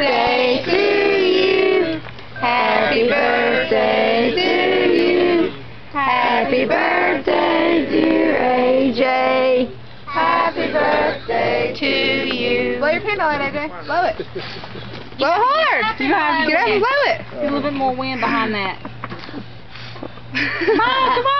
birthday to you. Happy birthday to you. Happy birthday, dear AJ. Happy birthday to you. Blow your candle out, AJ. Blow it. Blow it hard. You have to Get up and blow it. Get a little bit more wind behind that. Mom, come on.